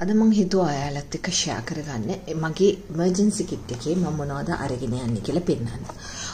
අද මං හිතුවා ඔයාලත් එක්ක ෂෙයා කරගන්න මගේ එමර්ජන්සි කිට් එකේ මම මොනවද අරගෙන යන්නේ කියලා පෙන්වන්න.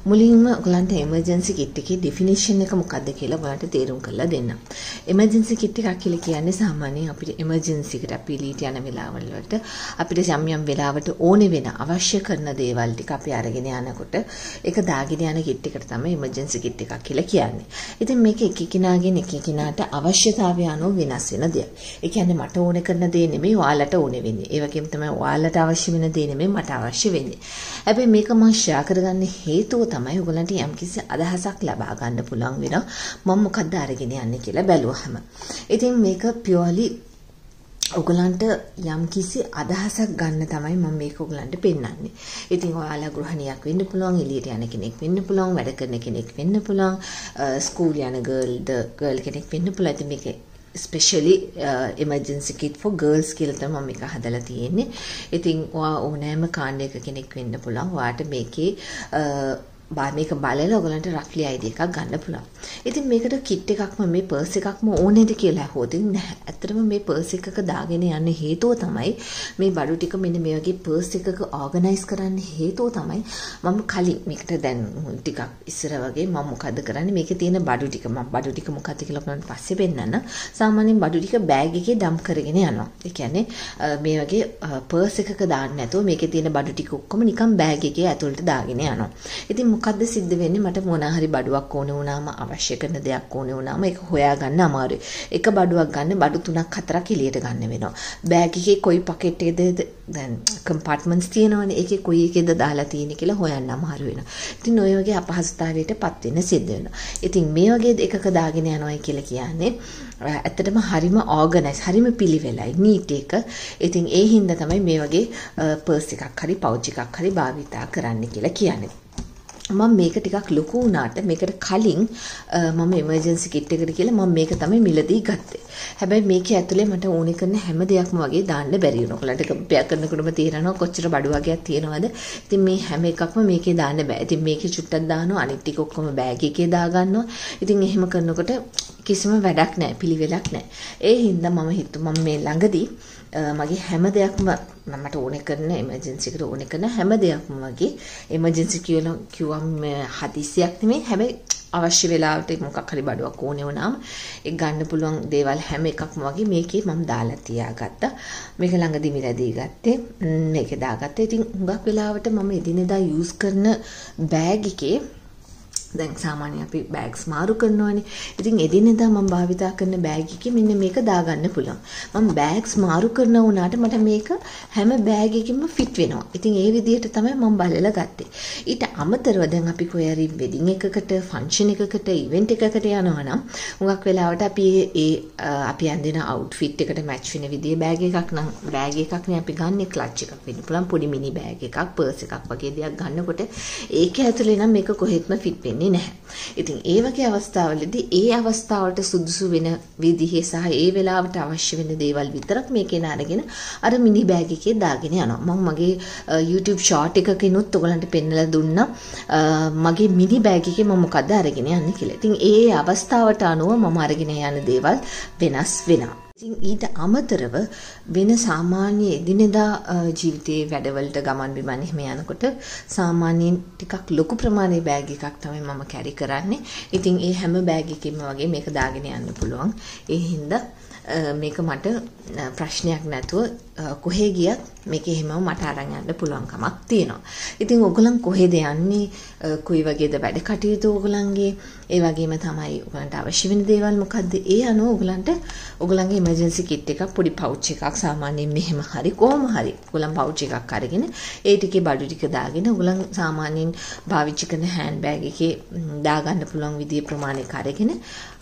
මුලින්ම ඔයගලන්ට එමර්ජන්සි කිට් එකේ ඩෙෆිනිෂන් එක මොකක්ද කියලා ඔයාලට තේරුම් කරලා දෙන්නම්. එමර්ජන්සි කිට් එකක් කියලා කියන්නේ සාමාන්‍යයෙන් අපිට එමර්ජන්සි එකට අපි ලීට යන වෙලාවල් වලට අපිට යම් යම් වෙලාවට ඕනේ වෙන අවශ්‍ය කරන දේවල් ටික අපි අරගෙන යනකොට ඒක දාගෙන යන කිට් එකට තමයි එමර්ජන්සි කිට් එකක් කියලා කියන්නේ. ඉතින් මේක එක එකිනාගෙන් එක එකිනාට අවශ්‍යතාවය අනුව වෙනස් වෙන දෙයක්. ඒ කියන්නේ මට ඕනේ කරන දේ නෙමෙයි ඔයාලට ඕනේ වෙන්නේ. ඒ වගේම තමයි ඔයාලට අවශ්‍ය වෙන දේ නෙමෙයි මට අවශ්‍ය වෙන්නේ. හැබැයි මේක මම ෂෙයා කරගන්න හේතුව තමයි ඔයගලන්ට යම්කිසි අදහසක් ලබා ගන්න පුළුවන් වෙනවා. මම මොකද්ද අරගෙන යන්නේ කියලා බැලුවහම. ඉතින් මේක පියුර්ලි ඔගලන්ට යම් කිසි අදහසක් ගන්න තමයි මම මේක ඔගලන්ට පෙන්වන්නේ. ඉතින් ඔයාලා ගෘහණියක් වෙන්න පුළුවන්, එළියට යන කෙනෙක් වෙන්න පුළුවන්, වැඩ කරන කෙනෙක් වෙන්න පුළුවන්, ස්කූල් යන ගර්ල්ද ගර්ල් කෙනෙක් වෙන්න පුළුවන්. ඉතින් මේක specially emergency kit for girls කියලා තමයි මේක හදලා තියෙන්නේ. ඉතින් ඔයා ඕනෑම කාණ්ඩයක කෙනෙක් වෙන්න පුළුවන්. ඔයාට මේකේ uh, මේක බලලා ඔයගලන්ට රෆ්ලි අයිඩියා එකක් ගන්න පුළුවන්. ඉතින් මේකට කිට් එකක්ම මේ පර්ස් එකක්ම ඕනේද කියලා ඇහුවොතින් නැහැ. ඇත්තටම මේ පර්ස් එකක දාගෙන යන්න හේතුව තමයි මේ බඩු ටික මෙන්න මේ වගේ පර්ස් එකක ඕගනයිස් කරන්න හේතුව තමයි මම කලින් මේකට දැන් ටිකක් ඉස්සර වගේ මම මොකද කරන්නේ මේකේ තියෙන බඩු ටික මම බඩු ටික මොකක්ද කියලා ඔයගලන්ට පස්සේ පෙන්නන්න. සාමාන්‍යයෙන් බඩු ටික බෑග් එකේ ඩම්ප් කරගෙන යනවා. ඒ කියන්නේ මේ වගේ පර්ස් එකක දාන්න නැතුව මේකේ තියෙන බඩු ටික ඔක්කොම නිකන් බෑග් එකේ ඇතුළට දාගෙන යනවා. ඉතින් මොකද්ද සිද්ධ වෙන්නේ මට මොන හරි බඩුවක් ඕනේ වුණාම අවශ්‍ය කරන දෙයක් ඕනේ වුණාම ඒක හොයාගන්න අමාරුයි. එක බඩුවක් ගන්න බඩු තුනක් හතරක් එළියට ගන්න වෙනවා. බෑග් එකේ කොයි පොකට් එකේද දැන් කම්පාර්ට්මන්ට්ස් තියෙනවනේ. ඒකේ කොයි එකේද දාලා තියෙන්නේ කියලා හොයන්න අමාරු වෙනවා. ඉතින් ඔය වගේ අපහසුතාවයටපත් වෙන්න සිද්ධ වෙනවා. ඉතින් මේ වගේ එකක දාගෙන යනවායි කියලා කියන්නේ ඇත්තටම හරිම ඕගනයිස් හරිම පිළිවෙලයි නීට් එක. ඉතින් ඒ හින්දා තමයි මේ වගේ පර්ස් එකක් හරි පවුච් එකක් හරි භාවිතා කරන්න කියලා කියන්නේ. මම මේක ටිකක් ලොකු වුණාට මේකට කලින් මම එමර්ජන්සි කිට් එකට කියලා මම මේක තමයි මිලදී ගත්තේ. හැබැයි මේකේ ඇතුලේ මට ඕනේ කරන හැම දෙයක්ම වගේ දාන්න බැරි වුණා. ඔයාලට කම්පෙයාර් කරනකොටම තේරෙනවා කොච්චර බඩු වගේක් තියෙනවද. ඉතින් මේ හැම එකක්ම මේකේ දාන්න බෑ. ඉතින් මේකේ චුට්ටක් දානවා අනිත් ටික ඔක්කොම බෑග් එකේ දා ගන්නවා. ඉතින් එහෙම කරනකොට කිසිම වැඩක් නැහැ, පිළිවෙලක් නැහැ. ඒ හින්දා මම හිතුවා මම මේ ළඟදී මගේ හැම දෙයක්ම මට ඕනේ කරන එමර්ජන්සි එකට ඕනේ කරන හැම දෙයක්ම වගේ එමර්ජන්සි කියලා කිව්වම හදිසියක් නෙමෙයි හැබැයි අවශ්‍ය වෙලාවට මොකක් හරි බඩුවක් ඕනේ වුණාම ඒ ගන්න පුළුවන් දේවල් හැම එකක්ම වගේ මේකේ මම දාලා තියාගත්තා. මේක ළඟදී මිලදී ගත්තේ. මේකේ දාගත්තා. ඉතින් හුඟක් වෙලාවට මම එදිනෙදා යූස් කරන බෑග් එකේ දැන් සාමාන්‍ය අපි බෑග්ස් මාරු කරනවානේ. ඉතින් එදිනෙදා මම භාවිතා කරන බෑග් එකේ මෙන්න මේක දාගන්න පුළුවන්. මම බෑග්ස් මාරු කරන වුණාට මට මේක හැම බෑග් එකකින්ම ෆිට වෙනවා. ඉතින් ඒ විදිහට තමයි මම බලලා ගත්තේ. ඊට අමතරව දැන් අපි කොහේ හරි වෙඩින් එකකට, ෆන්ක්ෂන් එකකට, ඉවෙන්ට් එකකට යනවා නම් හුඟක් වෙලාවට අපි ඒ අපි අඳින අවුට්ෆිට් එකට මැච් වෙන විදිහේ බෑග් එකක් නම් බෑග් එකක් නේ අපි ගන්න ක්ලච් එකක් වෙන්න පුළුවන් පොඩි මිනි බෑග් එකක්, පර්ස් එකක් වගේ දෙයක් ගන්නකොට ඒක ඇතුලේ නම් මේක කොහෙත්ම ෆිට වෙන්නේ වෙන්නේ නැහැ. ඉතින් ඒ වගේ අවස්ථාවලදී ඒ අවස්ථාවට සුදුසු වෙන විදිහේ සහ ඒ වෙලාවට අවශ්‍ය වෙන දේවල් විතරක් මේකේන අරගෙන අර මිනි බෑග් එකේ දාගෙන යනවා. මම මගේ YouTube short එකකිනුත් ඔයගලන්ට පෙන්නලා දුන්නා. මගේ මිනි බෑග් එකේ මම මොකද්ද අරගෙන යන්නේ කියලා. ඉතින් ඒ අවස්ථාවට අනුව මම අරගෙන යන දේවල් වෙනස් වෙනවා. ඉතින් ඊට අමතරව වෙන සාමාන්‍ය එදිනෙදා ජීවිතයේ වැඩවලට ගමන් බිමන් එහෙම යනකොට සාමාන්‍යයෙන් ටිකක් ලොකු ප්‍රමාණයේ බෑග් එකක් තමයි මම කැරි කරන්නේ. ඉතින් ඒ හැම බෑග් එකකින්ම වගේ මේක දාගෙන යන්න පුළුවන්. ඒ හින්දා මේක මට ප්‍රශ්නයක් නැතුව කොහේ ගියත් මේක එහෙමම මට අරන් යන්න පුළුවන්කමක් තියෙනවා. ඉතින් ඔයගලන් කොහෙද යන්නේ? කොයි වගේද වැඩ කටයුතු ඔයගලන්ගේ? ඒ වගේම තමයි ඔයගලන්ට අවශ්‍ය වෙන දේවල් මොකද්ද? ඒ අනුව ඔයගලන්ට ඔයගලන්ගේ එමර්ජන්සි කිට් එකක් පොඩි පවුච් එකක් සාමාන්‍යයෙන් මෙහෙම හරි කොහොම හරි ඔයගලන් පවුච් එකක් අරගෙන ඒ ටිකේ බඩු ටික දාගෙන ඔයගලන් සාමාන්‍යයෙන් පාවිච්චි කරන හෑන්ඩ් බෑග් එකේ දාගන්න පුළුවන් විදිහේ ප්‍රමාණයක අරගෙන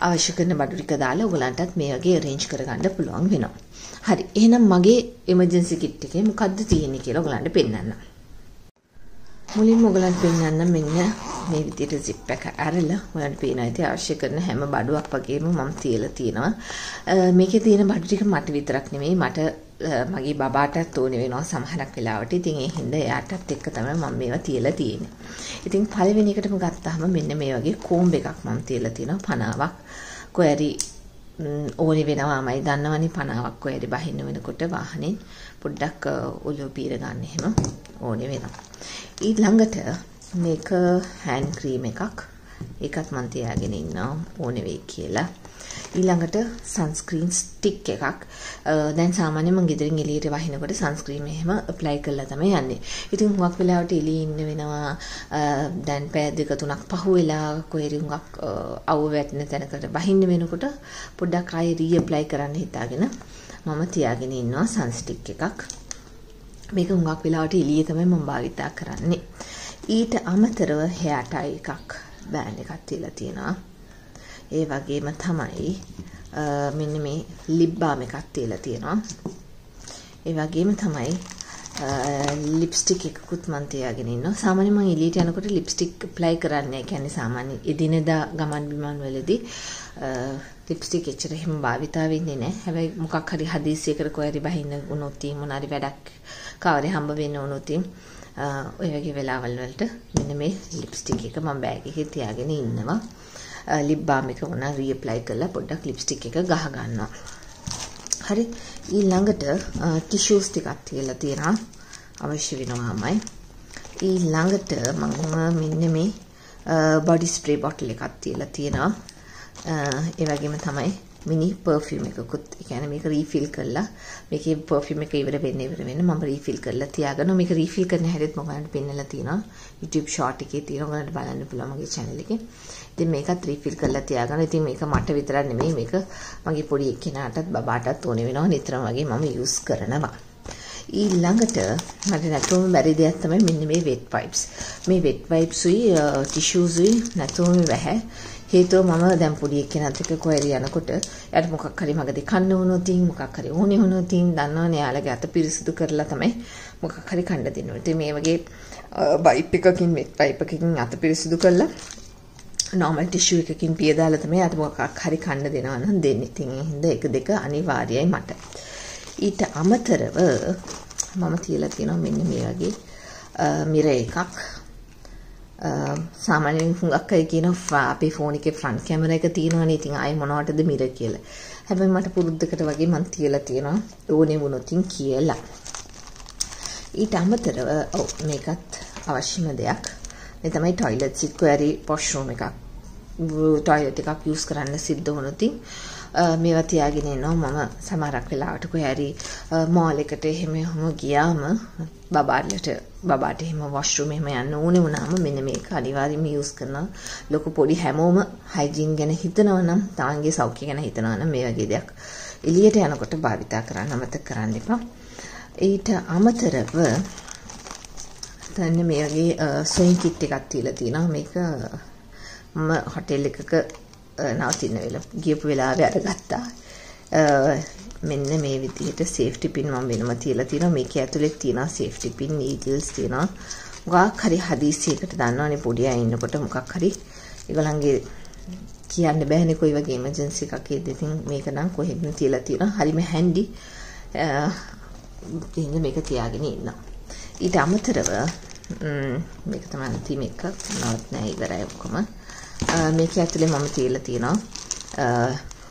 අවශ්‍ය කරන බඩු ටික දාලා ඔයගලන්ටත් මේ වගේ arrange කරගන්න පුළුවන් වෙනවා. හරි. එහෙනම් මගේ එමර්ජන්සි කිට් එකේ මොකද්ද තියෙන්නේ කියලා ඔයගලන්ට පෙන්නන්න. මුලින්ම ඔයගලන්ට පෙන්නන්න මෙන්න මේ විදිහට zip එක අරලා ඔයාලට පේනවා ඉතින් අවශ්‍ය කරන හැම බඩුවක් වගේම මම තියලා තියෙනවා. මේකේ තියෙන බඩු ටික මට විතරක් නෙමෙයි මට මගේ බබාටත් ඕනේ වෙනවා සමහරක් වෙලාවට. ඉතින් ඒ හින්දා එයාටත් එක්ක තමයි මම මේවා තියලා තියෙන්නේ. ඉතින් පළවෙනි එකටම ගත්තාම මෙන්න මේ වගේ කෝම්බ් එකක් මම තියලා තියෙනවා 50ක්. කොහරි ඕනේ වෙනවාමයි දන්නවනේ 50ක් ඔය ඇරි බහින්න වෙනකොට වාහනේ පොඩ්ඩක් ඔලුව පීර ගන්න එහෙම ඕනේ වෙනවා. ඊළඟට මේක හෑන්ඩ් ක්‍රීම් එකක්. ඒකත් මන් තියාගෙන ඉන්නවා ඕනේ වෙයි කියලා. ඊළඟට සන්ස්ක්‍රීන් ස්ටික් එකක් දැන් සාමාන්‍යයෙන් මම ගෙදරින් එළියට වහිනකොට සන්ස්ක්‍රීන් එහෙම ඇප්ලයි කරලා තමයි යන්නේ. ඉතින් හුඟක් වෙලාවට එළියේ ඉන්න වෙනවා දැන් පෑ දෙක තුනක් පහු වෙලා කොහෙරි හුඟක් අවුව වැටෙන තැනකට වහින්න වෙනකොට පොඩ්ඩක් ආයෙ రీ ඇප්ලයි කරන්න හිතාගෙන මම තියාගෙන ඉන්නවා සන්ස්ටික් එකක්. මේක හුඟක් වෙලාවට එළියේ තමයි මම භාවිතා කරන්නේ. ඊට අමතරව හෙයා ටයි එකක් බෑන් එකක් තියලා තියෙනවා. ඒ වගේම තමයි මෙන්න මේ ලිප් බාම් එකක් තියලා තියෙනවා. ඒ වගේම තමයි ලිප්ස්ටික් එකකුත් මන් තියාගෙන ඉන්නවා. සාමාන්‍යයෙන් මම එළියට යනකොට ලිප්ස්ටික් ඇප්ලයි කරන්නේ. ඒ කියන්නේ සාමාන්‍ය එදිනෙදා ගමන් බිමන් වලදී ලිප්ස්ටික් එච්චර එහෙම භාවිතා වෙන්නේ නැහැ. හැබැයි මොකක් හරි හදිසියකට කොහරි බහින්න වුණොත් මොනාරි වැඩක් කවරේ හම්බ වෙන්න වුණොත් ඔය වගේ වෙලාවල් වලට මෙන්න මේ ලිප්ස්ටික් එක මම බෑග් එකේ තියාගෙන ඉන්නවා. ලිප් බාම් එක වුණා රීඇප්ලයි කරලා පොඩ්ඩක් ලිප්ස්ටික් එක ගහ ගන්නවා. හරි ඊළඟට ටිෂූස් ටිකක් තියලා තියෙනවා අවශ්‍ය වෙනවාමයි. ඊළඟට මම මෙන්න මේ බොඩි ස්ප්‍රේ බොටල් එකක් තියලා තියෙනවා. ඒ වගේම තමයි මිනි පර්ෆියුම් එකකුත් ඒ කියන්නේ මේක රීෆිල් කරලා මේකේ පර්ෆියුම් එක ඉවර වෙන්න ඉවර වෙන්න මම රීෆිල් කරලා තියාගන්නවා මේක රීෆිල් කරන හැටිත් මම ඔයාලට පෙන්නලා තියෙනවා YouTube short එකේ තියෙනවා ඔයාලට බලන්න පුළුවන් මගේ channel එකේ ඉතින් මේකත් රීෆිල් කරලා තියාගන්න. ඉතින් මේක මට විතරක් නෙමෙයි මේක මගේ පොඩි එක්කෙනාටත් බබාටත් ඕනේ වෙනවා. නිතරම වගේ මම යූස් කරනවා. ඊළඟට මට නැතුවම බැරි දෙයක් තමයි මෙන්න මේ වෙට් වයිප්ස් මේ වෙට් වයිප්ස් උයි ටිෂූස් උයි නැතුවම වැහැ හේතුව මම දැන් පොඩි එක්කෙනත් එක්ක කොහෙරි යනකොට එයාට මොකක් හරි මගදී කන්න වුණොත් මොකක් හරි ඕනේ වුණොත් දන්නවනේ යාළගේ අත පිරිසිදු කරලා තමයි මොකක් හරි කන්න දෙන්නේ. ඉතින් මේ වගේ වයිප් එකකින් වෙට් වයිප් එකකින් අත පිරිසිදු කරලා නෝමල් ටිෂු එකකින් පිය දාලා තමයි යාට මොකක් හරි කන්න දෙනවා නම් දෙන්නේ. ඉතින් ඒ හින්දා එක දෙක අනිවාර්යයි මට. ඊට අමතරව මම තියලා තියෙනවා මෙන්න මේ වගේ මිර එකක් සාමාන්‍යයෙන් හුඟක් අය කියනවා අපේ ෆෝන් එකේ ෆ්‍රන්ට් කැමරා එක තියෙනවනේ ඉතින් ආයේ මොනවටද මිර කියලා. හැබැයි මට පුරුද්දකට වගේ මම තියලා තියෙනවා ඕනේ වුණොතින් කියලා. ඊට අමතරව ඔව් මේකත් අවශ්‍යම දෙයක්. මේ තමයි ටොයිලට් සිට් query washroom එකක්. ටොයිලට් එකක් යූස් කරන්න සිද්ධ වුණොතින් මේවා තියාගෙන ඉන්නවා. මම සමහරක් වෙලාවට කොහරි මෝල් එකට එහෙම එහෙම ගියාම බබාලට බබාට එහෙම වොෂ්රූම් එහෙම යන්න ඕනේ වුණාම මෙන්න මේක අනිවාර්යයෙන්ම යූස් කරනවා. ලොකු පොඩි හැමෝම හයිජීන් ගැන හිතනවා නම් තමන්ගේ සෞඛ්‍ය ගැන හිතනවා නම් මේ වගේ දෙයක් එළියට යනකොට භාවිතා කරන්න අමතක කරන්න එපා. ඊට අමතරව දැන් මේ වගේ ස්විම් කිට් එකක් තියලා තියෙනවා. මේක මම හොටෙල් එකක නවතින්න වෙලා ගියපු වෙලාවේ අරගත්තා. මෙන්න මේ විදිහට සේෆ්ටි පින් මම වෙනම තියලා තියෙනවා. මේකේ ඇතුලේ තියෙනවා සේෆ්ටි පින් නීඩල්ස් තියෙනවා. මොකක් හරි හදිසියකට දන්නවනේ පොඩි අය ඉන්නකොට මොකක් හරි ඒගොල්ලන්ගේ කියන්න බෑනේ කොයි වගේ එමර්ජන්සි එකක් එද්දි ඉතින් මේක නම් කොහෙද තියලා තියෙනවා. හරිම හැන්ඩි. ඉතින් මේක තියාගෙන ඉන්නවා. ඊට අමතරව මේක තමයි අන්තිම එක. නවත් නෑ ඉවරයි ඔක්කොම. මේක ඇතුලේ මම තියලා තියෙනවා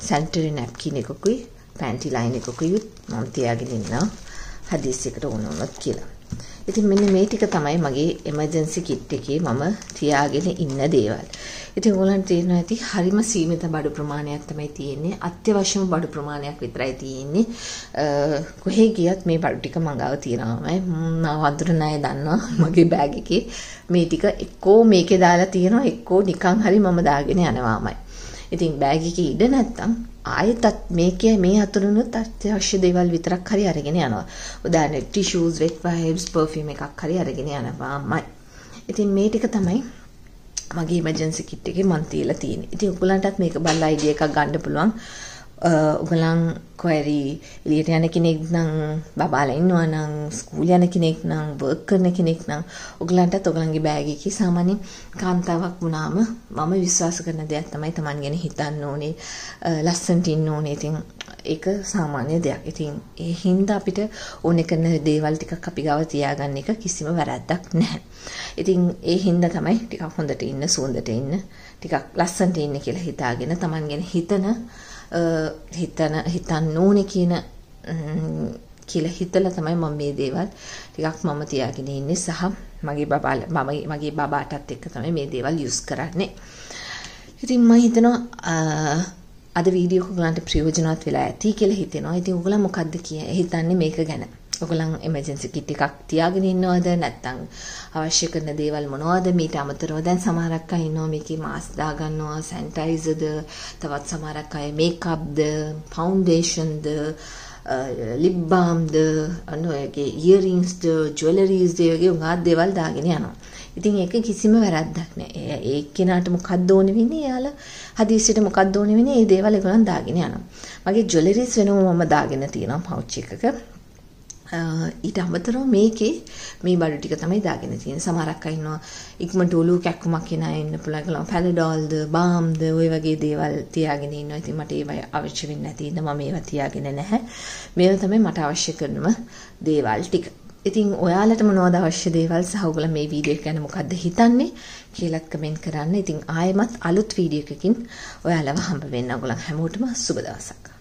සැනිටරි නැප්කින් එකකුයි පැන්ටි ලයින් එකකුයි මම තියාගෙන ඉන්නවා හදිස්සියකට ඕන වුණොත් කියලා. ඉතින් මෙන්න මේ ටික තමයි මගේ එමර්ජන්සි කිට් එකේ මම තියාගෙන ඉන්න දේවල්. ඉතින් ඕගොල්ලන්ට තේරෙනවා ඇති හරිම සීමිත බඩු ප්‍රමාණයක් තමයි තියෙන්නේ. අත්‍යවශ්‍යම බඩු ප්‍රමාණයක් විතරයි තියෙන්නේ. කොහේ ගියත් මේ බඩු ටික මගාව තියෙනවාමයි. මම වඳුරන අය දන්නවා මගේ බෑග් එකේ මේ ටික එක්කෝ මේකේ දාලා තියෙනවා එක්කෝ නිකන් හරි මම දාගෙන යනවාමයි. ඉතින් බෑග් එකේ ඉඩ නැත්තම් ආයෙත් මේකේ මේ අතුරුනුත් අත්‍යවශ්‍ය දේවල් විතරක් හරි අරගෙන යනවා. උදාහරණයක් ටිෂූස්, වෙට් වයිප්ස්, පර්ෆියුම් එකක් හරි අරගෙන යනවාමයි. ඉතින් මේ ටික තමයි මගේ ඉමර්ජන්සි කිට් එකේ මන් තියලා තියෙන්නේ. ඉතින් ඔයගලන්ටත් මේක බලලා අයිඩියා එකක් ගන්න පුළුවන්. Uh, ඔගලන් කොහරි එළියට යන කෙනෙක් නම් බබාලා ඉන්නවා නම් ස්කූල් යන කෙනෙක් නම් වර්ක් කරන කෙනෙක් නම් ඔගලන්ටත් ඔගලන්ගේ බෑග් එකේ සාමාන්‍ය කාන්තාවක් වුණාම මම විශ්වාස කරන දෙයක් තමයි Taman ගැන හිතන්න ඕනේ uh, ලස්සනට ඉන්න ඕනේ. ඉතින් ඒක සාමාන්‍ය දෙයක්. ඉතින් ඒ හින්දා අපිට ඕනේ කරන දේවල් ටිකක් අපි ගාව තියාගන්න එක කිසිම වැරැද්දක් නැහැ. ඉතින් ඒ හින්දා තමයි ටිකක් හොඳට ඉන්න සුවඳට ඉන්න ටිකක් ලස්සනට ඉන්න කියලා හිතාගෙන Taman ගැන හිතන හිතන හිතන්න ඕනේ කියන කියලා හිතලා තමයි මම මේ දේවල් ටිකක් මම තියාගෙන ඉන්නේ සහ මගේ බබා මම මගේ බබාටත් එක්ක තමයි මේ දේවල් යූස් කරන්නේ. ඉතින් මම හිතනවා අද වීඩියෝ ඔයගලන්ට ප්‍රයෝජනවත් වෙලා ඇති කියලා හිතෙනවා. ඉතින් ඔයගලන් මොකද්ද හිතන්නේ මේක ගැන? ඔගලන් එමර්ජන්සි කිට් එකක් තියාගෙන ඉන්නවද නැත්නම් අවශ්‍ය කරන දේවල් මොනවද මීට අමතරව දැන් සමහරක් අය ඉන්නවා මේකේ මාස් දාගන්නවා සැනිටයිසර්ද තවත් සමහරක් අය මේකප්ද ෆවුන්ඩේෂන්ද ලිප් බාම්ද අන්න ඔයගේ ඉයරින්ග්ස්ද ජුවලරීස්ද වගේ උගා දේවල් දාගෙන යනවා. ඉතින් ඒක කිසිම වැරද්දක් නෑ. ඒ කෙනාට මොකක්ද ඕනේ වෙන්නේ? එයාලා හදිස්සියට මොකක්ද ඕනේ වෙන්නේ? ඒ දේවල් ඒගොල්ලන් දාගෙන යනවා. මගේ ජුවලරීස් වෙනම මම දාගෙන තියෙනවා පවුච් එකක. ඊට අමතරව මේකේ මේ බඩු ටික තමයි දාගෙන තියෙන්නේ. සමහරක් අය ඉන්නවා ඉක්මනට ඔලුව කැක්කුමක් එන අය ඉන්න පුළුවන්. පැලඩෝල්ද, බාම්ද ওই වගේ දේවල් තියාගෙන ඉන්නවා. ඉතින් මට ඒවා අවශ්‍ය වෙන්නේ නැති ඉඳ මම ඒවා තියාගෙන නැහැ. මේවා තමයි මට අවශ්‍ය කරනම දේවල් ටික. ඉතින් ඔයාලට මොනවද අවශ්‍ය දේවල් සහ ඔයගොල්ලෝ මේ වීඩියෝ එක ගැන මොකද්ද හිතන්නේ කියලාත් කමෙන්ට් කරන්න. ඉතින් ආයෙමත් අලුත් වීඩියෝ එකකින් ඔයාලව හම්බ වෙන්න. ඔයගොල්ලන් හැමෝටම සුබ දවසක්.